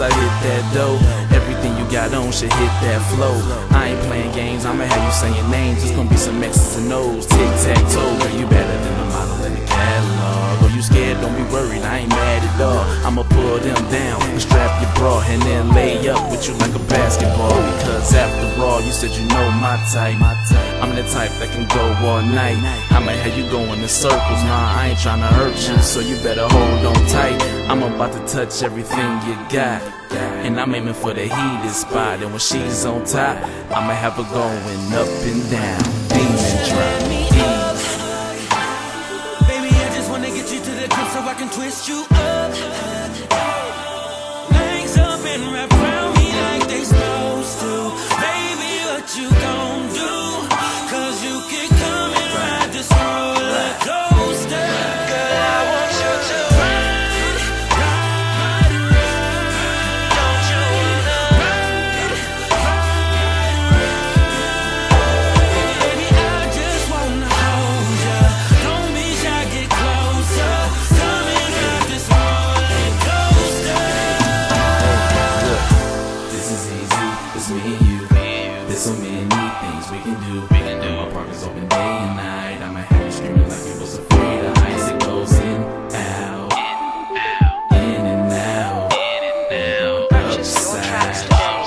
As I hit that dough, everything you got on should hit that flow. I ain't playing games, I'ma have you saying names. It's gonna be some X's and O's, tic tac toe. Girl, you better than the model in the catalog. Or you scared, don't be worried, I ain't mad at all. I'ma pull them down, and strap your bra, and then lay up with you like a basketball. Because after all, you said you know my type. I'm the type that can go all night. I'ma have you going in circles, nah, I ain't tryna hurt you, so you better hold on tight. I'm about to touch everything you got. And I'm aiming for the heated spot. And when she's on top, I'ma have her going up and down. Demon drop. Baby, I just wanna get you to the crib so I can twist you up. Legs up and wrap around me like they supposed to. Baby, what you There's so many things we can do. And my park is open day and night. I'ma have you screaming like you was afraid of heights. It goes in, out, in and out. Purchase your tracks today.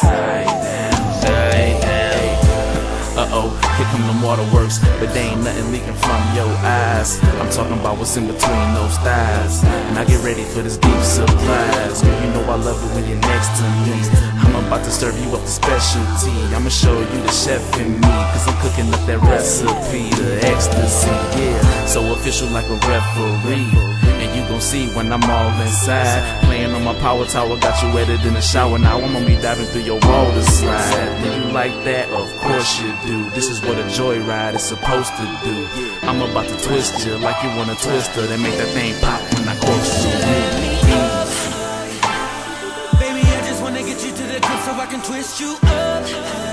Side down, side down. Uh oh, here come them waterworks, but they ain't nothing leaking from your eyes. I'm talking about what's in between those thighs. And I get ready for this deep surprise. Girl, you know I love it when you're next to me. About to serve you up the specialty. I'ma show you the chef in me. Cause I'm cooking up that recipe, the ecstasy, yeah. So official like a referee. And you gon' see when I'm all inside. Playing on my power tower, got you wetter than a shower. Now I'm gonna be diving through your water slide. Do you like that? Of course you do. This is what a joyride is supposed to do. I'm about to twist you like you want a twister. Then make that thing pop when I coax you. So I can twist you up.